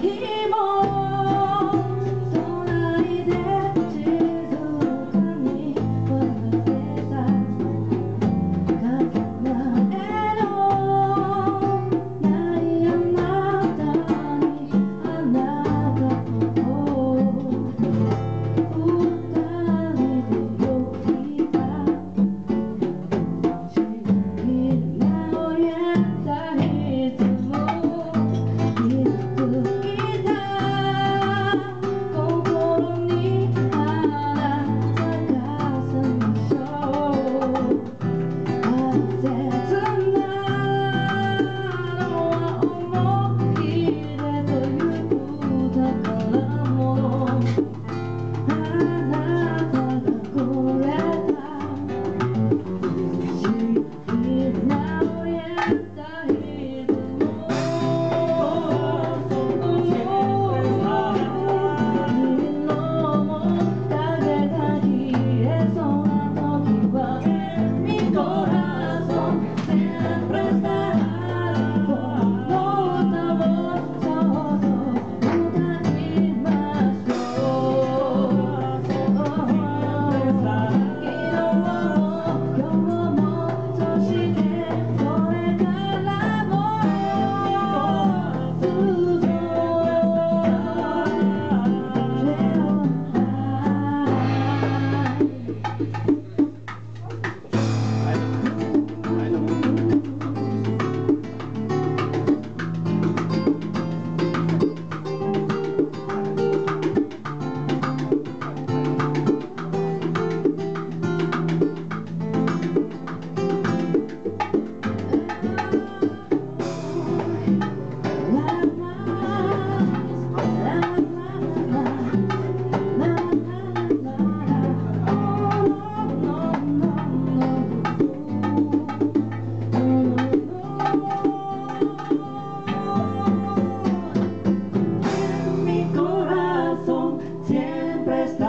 Himo me